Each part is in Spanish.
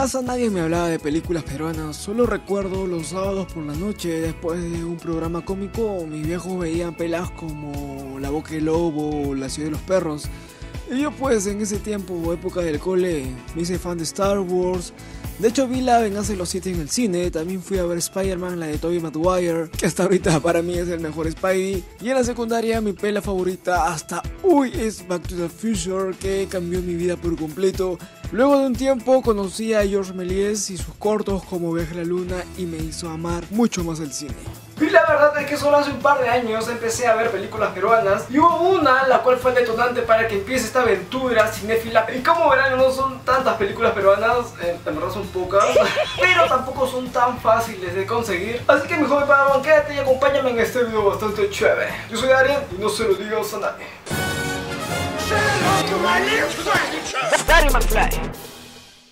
casa nadie me hablaba de películas peruanas, solo recuerdo los sábados por la noche después de un programa cómico, mis viejos veían pelas como La Boca del Lobo o La Ciudad de los Perros. Y yo pues en ese tiempo, época del cole, me hice fan de Star Wars. De hecho vi La Venganza de los Siete en el cine, también fui a ver Spider-Man, la de Tobey Maguire, que hasta ahorita para mí es el mejor Spidey. Y en la secundaria mi pela favorita hasta hoy es Back to the Future, que cambió mi vida por completo. Luego de un tiempo conocí a George Méliès y sus cortos como Viaje a la Luna y me hizo amar mucho más el cine. Y la verdad es que solo hace un par de años empecé a ver películas peruanas y hubo una la cual fue el detonante para que empiece esta aventura cinéfila. Y como verán no son tantas películas peruanas, eh, en verdad son pocas, pero tampoco son tan fáciles de conseguir. Así que mi joven Padawan, quédate y acompáñame en este video bastante chévere. Yo soy Darien y no se lo digas a nadie.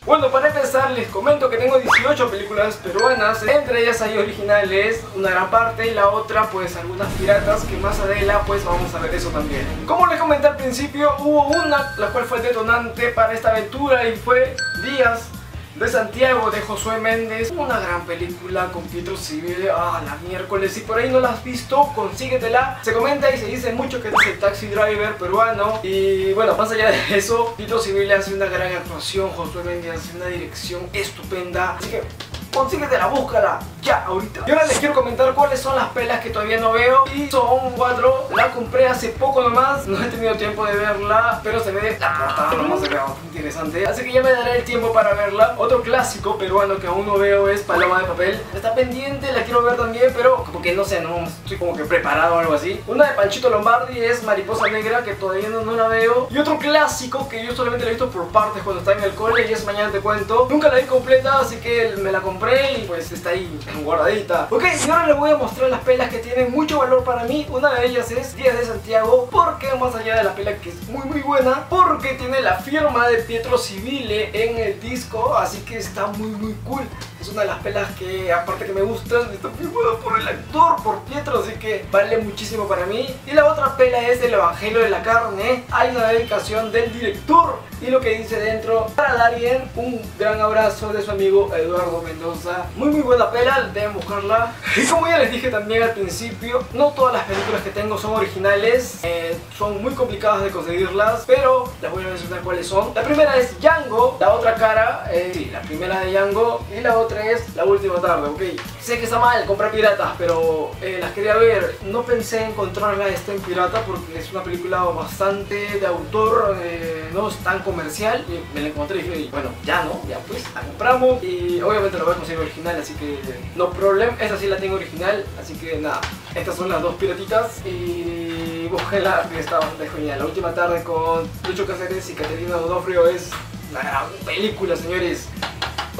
Bueno, para empezar les comento que tengo 18 películas peruanas, entre ellas hay originales, una gran parte, y la otra pues algunas piratas que más adelante pues vamos a ver eso también. Como les comenté al principio, hubo una la cual fue detonante para esta aventura y fue Días de Santiago de Josué Méndez. Una gran película con Pietro Civil. Ah, la miércoles. Si por ahí no la has visto, consíguetela. Se comenta y se dice mucho que es el taxi driver peruano. Y bueno, más allá de eso, Pietro Civil hace una gran actuación. Josué Méndez hace una dirección estupenda. Así que consíguete la búscala ya ahorita. Y ahora les quiero comentar cuáles son las pelas que todavía no veo. Y son cuatro. La compré hace poco nomás. No he tenido tiempo de verla pero se ve la portada nomás se ve bastante interesante. Así que ya me daré el tiempo para verla. Otro clásico peruano que aún no veo es Paloma de Papel. Está pendiente la quiero ver también pero como que no sé no estoy como que preparado o algo así. Una de Panchito Lombardi es Mariposa Negra que todavía no, no la veo. Y otro clásico que yo solamente la he visto por partes cuando está en el cole y es Mañana te cuento. Nunca la vi completa así que me la compré y pues está ahí guardadita. Ok, y ahora les voy a mostrar las pelas que tienen mucho valor para mí. Una de ellas es Días de Santiago, porque más allá de la pela que es muy muy buena, porque tiene la firma de Pietro Civile en el disco, así que está muy muy cool. Es una de las pelas que aparte que me gustan, está firmada por el actor, por Pietro, así que vale muchísimo para mí. Y la otra pela es del Evangelio de la Carne. Hay una dedicación del director y lo que dice dentro para Darien un gran abrazo de su amigo Eduardo Mendoza muy muy buena pela, deben buscarla y como ya les dije también al principio no todas las películas que tengo son originales eh, son muy complicadas de conseguirlas pero les voy a mencionar cuáles son la primera es Django, la otra cara eh, la primera de Django y la otra La Última Tarde, ok. Sé que está mal comprar piratas pero eh, las quería ver. No pensé encontrarla esta en pirata porque es una película bastante de autor no es tan comercial. Y me la encontré y dije, bueno, ya no, ya pues, la compramos y obviamente la voy a conseguir original, así que no problem, esta sí la tengo original, así que nada, estas son las dos piratitas y búsquenla que está bastante genial. La última tarde con Lucho Cáceres y Caterina Donofrio es una gran película, señores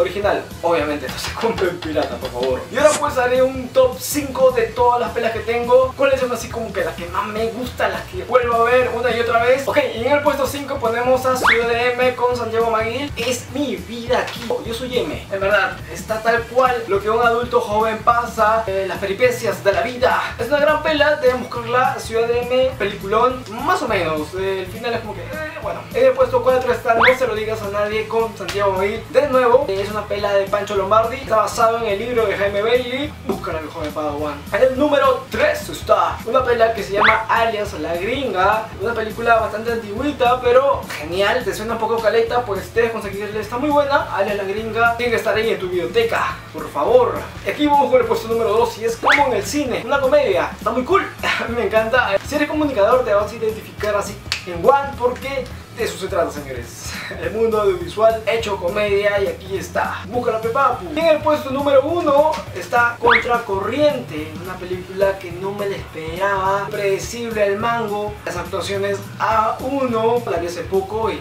original. Obviamente no se compre en pirata, por favor. Y ahora pues haré un top 5 de todas las pelas que tengo. ¿Cuáles son así como que las que más me gustan, las que vuelvo a ver una y otra vez? Ok, y en el puesto 5 ponemos a Ciudad de M con Santiago Maguil. Es mi vida aquí. Yo soy M. En verdad, está tal cual lo que un adulto joven pasa, eh, las peripecias de la vida. Es una gran pela, deben buscarla. Ciudad de M, peliculón, más o menos. el final es como que, eh, bueno. En el puesto 4 está No se lo digas a nadie con Santiago Maguil. De nuevo, es una pela de Pancho Lombardi. Está basado en el libro de Jaime Bailey. Búscala, mi joven Padawan. En el número 3 está una pela que se llama Alias La Gringa. Una película bastante antiguita, pero genial. Te suena un poco caleta, pues debes conseguirle. Está muy buena. Alias La Gringa. Tiene que estar ahí en tu biblioteca, por favor. Aquí vamos con el puesto número 2 y es como en el cine. Una comedia. Está muy cool. Me encanta. Si eres comunicador te vas a identificar así en One porque de eso se trata, señores. El mundo audiovisual hecho comedia y aquí está. Búscala, Pepapu. En el puesto número uno está Contracorriente, una película que no me la esperaba. Predecible al mango. Las actuaciones a uno. La vi hace poco y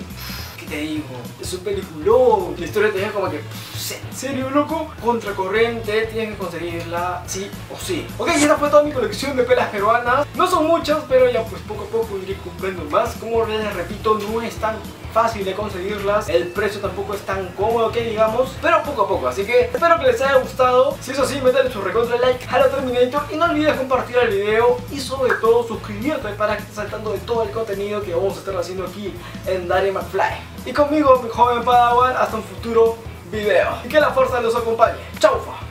te digo? Es un peliculón. La historia te deja como que, ¿en serio, loco? Contracorriente, tienes que conseguirla sí o sí. Ok, y esta fue toda mi colección de pelas peruanas. No son muchas, pero ya pues poco a poco iré cumpliendo más. Como les repito, no es tan fácil de conseguirlas El precio tampoco es tan cómodo que digamos Pero poco a poco, así que espero que les haya gustado Si es así, métale su recontra like a la Terminator Y no olvides compartir el video Y sobre todo suscribirte para que estés saltando de todo el contenido que vamos a estar haciendo aquí en Daria McFly Y conmigo, mi joven Padawan, hasta un futuro video. Y que la fuerza los acompañe. Chaufa.